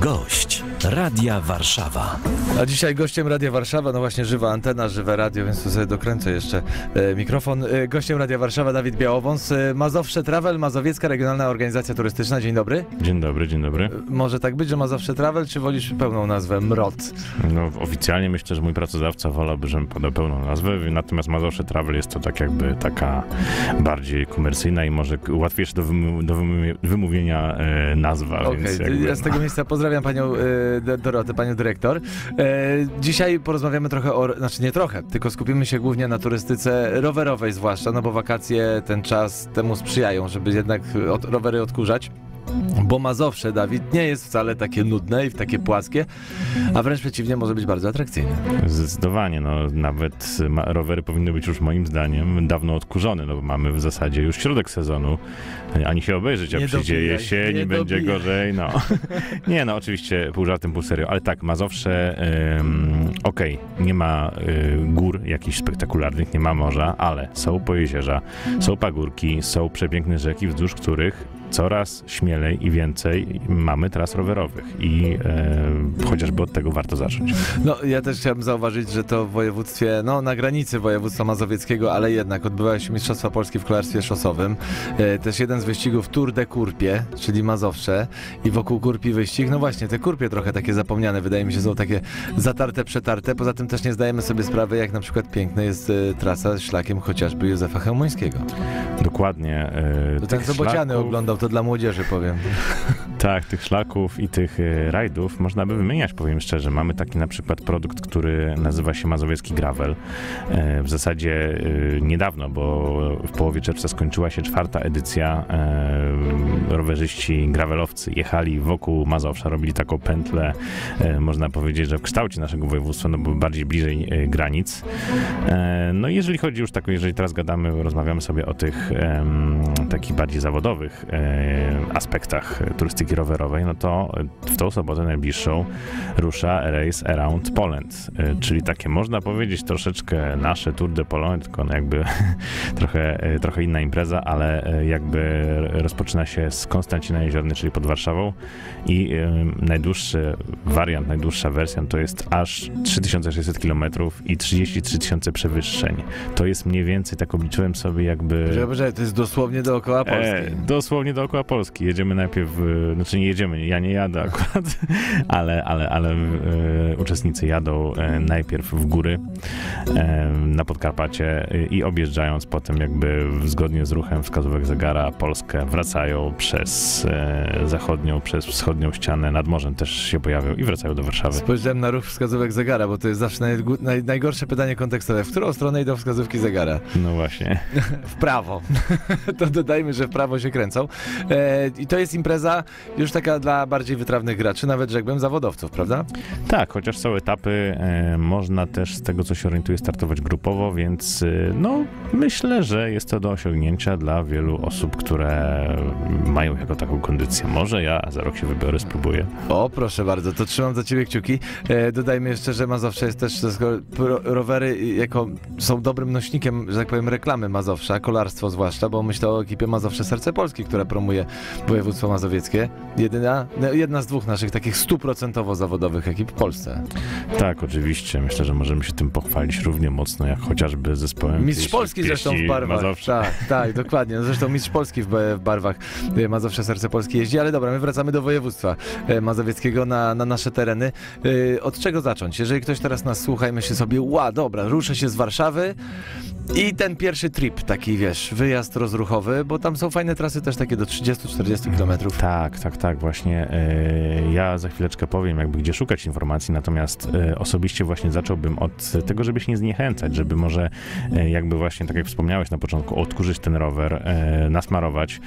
Gość Radia Warszawa. A dzisiaj gościem Radia Warszawa, no właśnie żywa antena, żywe radio, więc tu sobie dokręcę jeszcze e, mikrofon. E, gościem Radia Warszawa Dawid Białowąs, e, Mazowsze Travel, Mazowiecka Regionalna Organizacja Turystyczna. Dzień dobry. Dzień dobry, dzień dobry. E, Może tak być, że Mazowsze Travel, czy wolisz pełną nazwę MROT? No, oficjalnie myślę, że mój pracodawca wolałby, żebym podał pełną nazwę, natomiast Mazowsze Travel jest to tak jakby taka bardziej komercyjna i może łatwiejsza do, wymu- do wymu- wymówienia e, nazwa, więc jakby, ja z tego miejsca pozdrawiam panią e, D- Dorotę, panią dyrektor. E, dzisiaj porozmawiamy trochę o, znaczy nie trochę, tylko skupimy się głównie na turystyce rowerowej zwłaszcza, no bo wakacje ten czas temu sprzyjają, żeby jednak od, rowery odkurzać. Bo Mazowsze, Dawid, nie jest wcale takie nudne i takie płaskie, a wręcz przeciwnie, może być bardzo atrakcyjne. Zdecydowanie, no nawet rowery powinny być już moim zdaniem dawno odkurzone, no bo mamy w zasadzie już środek sezonu, ani się obejrzeć, jak Nie przyjdzie dobijaj, jesień nie i będzie dobijaj. gorzej, no. nie, no oczywiście pół żartem, pół serio, ale tak, Mazowsze, ym, okej, nie ma y, gór jakichś spektakularnych, nie ma morza, ale są pojezierza, są pagórki, są przepiękne rzeki, wzdłuż których coraz śmielej i więcej mamy tras rowerowych i e, chociażby od tego warto zacząć. No, ja też chciałem zauważyć, że to w województwie, no na granicy województwa mazowieckiego, ale jednak odbywały się Mistrzostwa Polski w kolarstwie szosowym. E, też jeden z wyścigów Tour de Kurpie, czyli Mazowsze i wokół Kurpi wyścig. No właśnie, te Kurpie trochę takie zapomniane, wydaje mi się, są takie zatarte, przetarte. Poza tym też nie zdajemy sobie sprawy, jak na przykład piękna jest e, trasa szlakiem chociażby Józefa Chełmońskiego. Dokładnie. e, To ten tych Sobociany szlaków- oglądał, to dla młodzieży powiem. Tak, tych szlaków i tych e, rajdów można by wymieniać, powiem szczerze. Mamy taki na przykład produkt, który nazywa się Mazowiecki Gravel. E, w zasadzie e, niedawno, bo w połowie czerwca skończyła się czwarta edycja. Rowerzyści, gravelowcy jechali wokół Mazowsza, robili taką pętlę, e, można powiedzieć, że w kształcie naszego województwa, no bo bardziej bliżej e, granic. E, no i jeżeli chodzi już tak, jeżeli teraz gadamy, rozmawiamy sobie o tych takich bardziej zawodowych aspektach turystyki rowerowej, no to w tą sobotę najbliższą rusza Race Around Poland, czyli takie można powiedzieć troszeczkę nasze Tour de Pologne, tylko no jakby trochę, trochę inna impreza, ale jakby rozpoczyna się Konstancina Jeziorny, czyli pod Warszawą i e, najdłuższy wariant, najdłuższa wersja to jest aż 3600 km i 33 tysiące przewyższeń. To jest mniej więcej, tak obliczyłem sobie jakby... Że to jest dosłownie dookoła Polski. E, dosłownie dookoła Polski. Jedziemy najpierw, znaczy nie jedziemy, ja nie jadę akurat, ale, ale, ale e, uczestnicy jadą e, najpierw w góry e, na Podkarpacie e, i objeżdżając potem jakby zgodnie z ruchem wskazówek zegara Polskę wracają przez e, zachodnią, przez wschodnią ścianę, nad morzem też się pojawią i wracają do Warszawy. Spojrzałem na ruch wskazówek zegara, bo to jest zawsze naj, naj, najgorsze pytanie kontekstowe. W którą stronę idą wskazówki zegara? No właśnie. W prawo. to dodajmy, że w prawo się kręcą. E, I to jest impreza już taka dla bardziej wytrawnych graczy, nawet rzekłbym zawodowców, prawda? Tak, chociaż są etapy, e, można też z tego, co się orientuję, startować grupowo, więc e, no myślę, że jest to do osiągnięcia dla wielu osób, które mają jako taką kondycję. Może ja za rok się wybiorę, spróbuję. O, proszę bardzo, to trzymam za ciebie kciuki. E, dodajmy jeszcze, że Mazowsze jest też, rowery jako są dobrym nośnikiem, że tak powiem, reklamy Mazowsza, kolarstwo zwłaszcza, bo myślę o ekipie Mazowsze Serce Polski, która promuje województwo mazowieckie. Jedyna, no, jedna z dwóch naszych takich stuprocentowo zawodowych ekip w Polsce. Tak, oczywiście. Myślę, że możemy się tym pochwalić równie mocno, jak chociażby zespołem Mistrz Polski zresztą w barwach. Mazowsze. Tak, tak, dokładnie. No Zresztą mistrz Polski w, w barwach Mazowsze Serce Polski jeździ, ale dobra, my wracamy do województwa e, mazowieckiego na, na nasze tereny. E, Od czego zacząć? Jeżeli ktoś teraz nas słucha i myśli sobie, ła, dobra, ruszę się z Warszawy i ten pierwszy trip, taki wiesz, wyjazd rozruchowy, bo tam są fajne trasy też takie do 30-40 kilometrów. Tak, tak, tak, właśnie. e, ja za chwileczkę powiem, jakby gdzie szukać informacji, natomiast e, osobiście właśnie zacząłbym od tego, żeby się nie zniechęcać, żeby może e, jakby właśnie, tak jak wspomniałeś na początku, odkurzyć ten rower, nasmarować,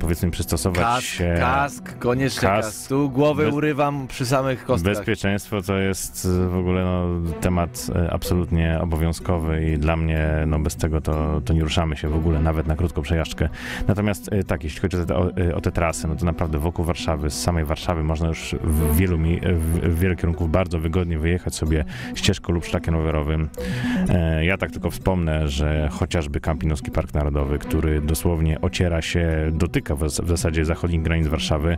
powiedzmy przystosować Kask, się. kask, koniecznie kask. kask. Tu głowę Bez- urywam przy samych kostkach. Bezpieczeństwo to jest w ogóle no, temat absolutnie obowiązkowy i dla mnie no bez tego to, to nie ruszamy się w ogóle, nawet na krótką przejażdżkę. Natomiast e, tak, jeśli chodzi o e, o te trasy, no to naprawdę wokół Warszawy, z samej Warszawy można już w wielu, mi- w, w wielu kierunków bardzo wygodnie wyjechać sobie ścieżką lub szlakiem rowerowym. E, ja tak tylko wspomnę, że chociażby Kampinoski Park Narodowy, który dosłownie ociera się, dotyka w, w zasadzie zachodnich granic Warszawy,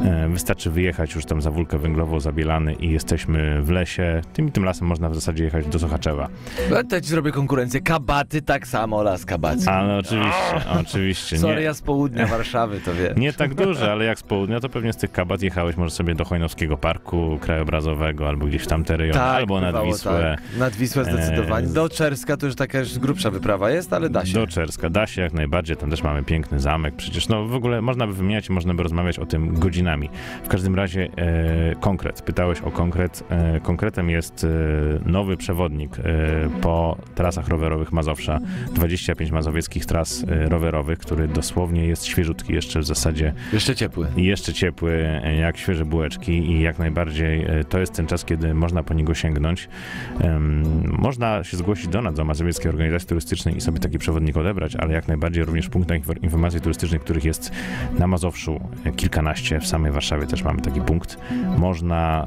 e, wystarczy wyjechać już tam za Wólkę Węglową, za Bielany i jesteśmy w lesie. Tym tym lasem można w zasadzie jechać do Sochaczewa. Ja to ci zrobię konkurencję. Kabaty tak samo, las kabacki. Ale oczywiście, oczywiście. Sorry, Nie, ja z południa Warszawy, to wie. nie tak duże, ale jak z południa, to pewnie z tych kabat jechałeś może sobie do Chojnowskiego Parku Krajobrazowego albo gdzieś w tamte rejony, albo nad Tak, bywało, Wisłę. Tak. Nad Wisłę zdecydowanie. E, Do Czerska to już taka już grubsza wyprawa jest, ale da się. Do Czerska da się jak najbardziej, tam też mamy piękny zamek. Przecież no w ogóle można by wymieniać, można by rozmawiać o tym godzinami. W każdym razie e, konkret. Pytałeś o konkret. E, konkretem jest e, nowy przewodnik e, po trasach rowerowych Mazowsza. 25 mazowieckich tras e, rowerowych, który dosłownie jest świeżutki jeszcze w zasadzie Jeszcze ciepły. jeszcze ciepły, e, jak świeże bułeczki i jak najbardziej e, to jest ten czas, kiedy można po niego sięgnąć. Można się zgłosić do nas, do Mazowieckiej Organizacji Turystycznej i sobie taki przewodnik odebrać, ale jak najbardziej również w punktach infor- informacji turystycznych, których jest na Mazowszu kilkanaście, w samej Warszawie też mamy taki punkt, można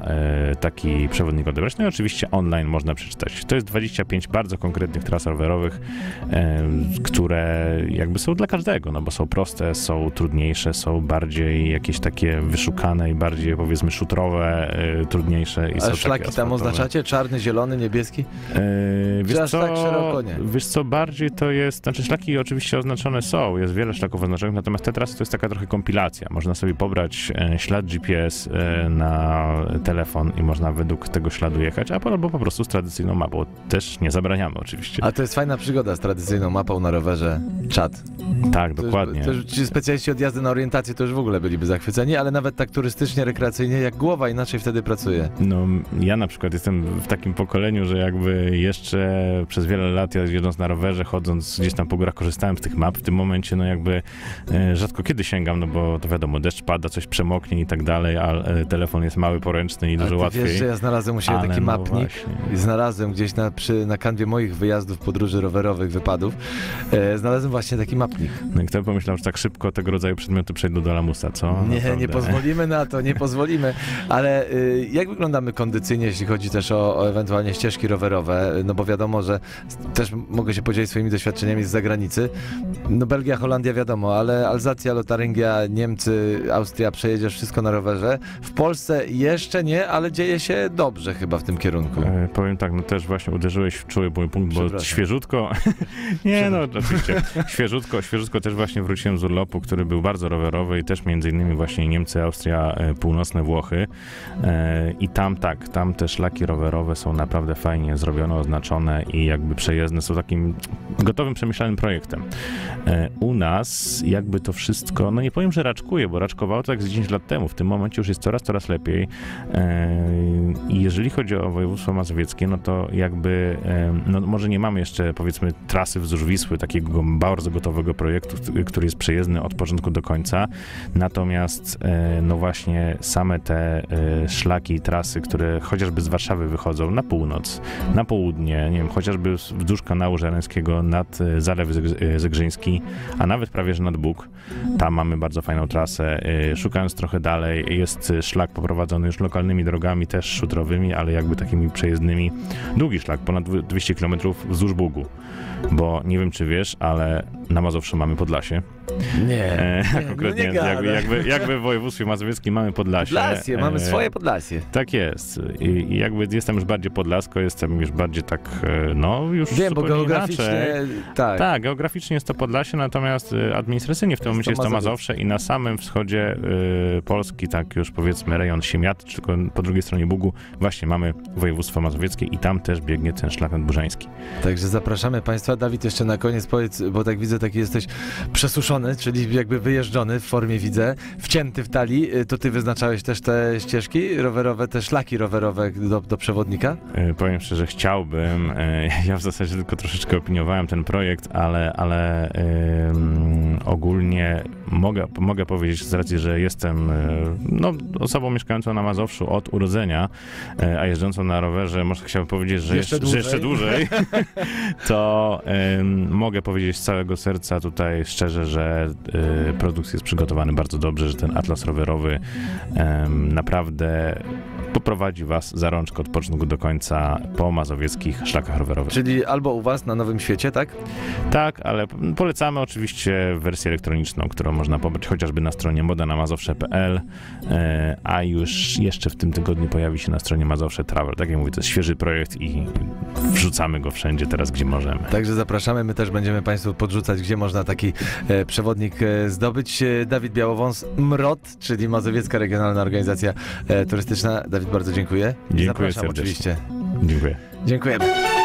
taki przewodnik odebrać. No i oczywiście online można przeczytać. To jest 25 bardzo konkretnych tras rowerowych, e, które jakby są dla każdego, no bo są proste, są trudniejsze, są bardziej jakieś takie wyszukane i bardziej powiedzmy szutrowe, e, trudniejsze i A są szlaki takie tam oznaczacie? Czarny, zielony, niebieski? Czy wiesz aż co, tak szeroko nie? wiesz co, bardziej to jest, znaczy szlaki oczywiście oznaczone są, jest wiele szlaków oznaczonych, natomiast te trasy to jest taka trochę kompilacja. Można sobie pobrać e, ślad GPS e, na telefon i można według tego śladu jechać, albo po prostu z tradycyjną mapą. Też nie zabraniamy oczywiście. A to jest fajna przygoda z tradycyjną mapą na rowerze. Czad. tak, To dokładnie. Już, to już ci specjaliści od jazdy na orientację to już w ogóle byliby zachwyceni, ale nawet tak turystycznie, rekreacyjnie, jak głowa inaczej wtedy pracuje. No, ja na przykład jestem w takim pokoleniu, że jakby jeszcze przez wiele lat ja jedząc na rowerze, chodząc gdzieś tam po górach, korzystałem z tych map. W tym momencie, no jakby e, rzadko kiedy sięgam, no bo to wiadomo, deszcz pada, coś przemoknie i tak dalej, a e, telefon jest mały, poręczny i A dużo ty łatwiej. wiesz, że ja znalazłem u siebie Ale taki no mapnik i znalazłem gdzieś na, przy, na kanwie moich wyjazdów, podróży rowerowych, wypadów, e, znalazłem właśnie taki mapnik. No i kto pomyślał, że tak szybko tego rodzaju przedmioty przejdą do lamusa, co? Nie, Naprawdę. nie pozwolimy na to, nie pozwolimy. Ale y, jak wyglądamy kondycyjnie, jeśli chodzi też o, o ewentualnie ścieżki rowerowe? No bo wiadomo, że też mogę się podzielić swoimi doświadczeniami z zagranicy. No Belgia, Holandia wiadomo, ale Alzacja, Lotaryngia, Niemcy, Austria, przejedziesz wszystko na rowerze. W Polsce jeszcze nie, ale dzieje się dobrze chyba w tym kierunku. E, powiem tak, no też właśnie uderzyłeś w czuły mój punkt, bo świeżutko, nie no oczywiście, świeżutko, świeżutko też właśnie wróciłem z urlopu, który był bardzo rowerowy i też między innymi właśnie Niemcy, Austria, e, północne Włochy. E, i tam tak, tam te szlaki rowerowe są naprawdę fajnie zrobione, oznaczone i jakby przejezdne są takim gotowym, przemyślanym projektem. E, u nas jakby to wszystko, no nie powiem, że raczkuje, bo raczkowało to jak z 10 lat temu, w tym momencie już jest coraz, coraz lepiej i jeżeli chodzi o województwo mazowieckie, no to jakby, e, no może nie mamy jeszcze powiedzmy trasy wzdłuż Wisły, takiego bardzo gotowego projektu, kt- który jest przejezdny od początku do końca, natomiast e, no właśnie same te e, szlaki i trasy, które chociażby z Warszawy wychodzą na północ, na południe, nie wiem, chociażby wzdłuż kanału żareńskiego nad e, Zalew Zeg- e, Zegrzyński, a nawet prawie że nad Bóg, tam mamy bardzo fajną trasę. E, Szukając trochę dalej, jest e, szlak poprowadzony już lokalnymi drogami, też szutrowymi, ale jakby takimi przejezdnymi. Długi szlak, ponad dwu- 200 km wzdłuż Bugu. Bo nie wiem, czy wiesz, ale na Mazowszu mamy Podlasie. Nie, E, nie, konkretnie no nie jakby, jakby, jakby w województwie mazowieckim mamy Podlasie. Podlasie, mamy E, swoje Podlasie. Tak jest. I, jakby jestem już bardziej podlasko, jestem już bardziej tak, e, no już Wiem, bo geograficznie, inaczej. tak. Tak, geograficznie jest to Podlasie, natomiast y, administracyjnie w tym momencie jest to. Mazowsze i na samym wschodzie y, Polski, tak już powiedzmy rejon Siemiaty, czy tylko po drugiej stronie Bugu, właśnie mamy województwo mazowieckie i tam też biegnie ten szlak nadburzański. Także zapraszamy Państwa. Dawid, jeszcze na koniec powiedz, bo tak widzę, taki jesteś przesuszony, czyli jakby wyjeżdżony w formie widzę, wcięty w talii. Y, To ty wyznaczałeś też te ścieżki rowerowe, te szlaki rowerowe do, do przewodnika? E, Powiem szczerze, chciałbym. e, Ja w zasadzie tylko troszeczkę opiniowałem ten projekt, ale, ale ogólnie mogę, mogę powiedzieć z racji, że jestem no, osobą mieszkającą na Mazowszu od urodzenia, a jeżdżącą na rowerze, może chciałbym powiedzieć, że Jeszcze jeszcze, że jeszcze dłużej, to mogę powiedzieć z całego serca tutaj szczerze, że e, produkt jest przygotowany bardzo dobrze, że ten atlas rowerowy naprawdę poprowadzi was za rączkę od początku do końca po mazowieckich szlakach rowerowych. Czyli albo u was na Nowym Świecie, tak? Tak, ale polecamy oczywiście wersję elektroniczną, którą można pobrać chociażby na stronie modanamazowsze.pl, e, a już jeszcze w tym tygodniu pojawi się na stronie Mazowsze Travel. Tak jak mówię, to jest świeży projekt i wrzucamy go wszędzie teraz, gdzie możemy. Także zapraszamy, my też będziemy Państwu podrzucać, gdzie można taki e, przewodnik e, zdobyć. Dawid Białowąs, MROT, czyli Mazowiecka Regionalna Organizacja Turystyczna. Dawid, bardzo dziękuję. Dziękuję Zapraszam serdecznie. oczywiście. Dziękuję. Dziękujemy.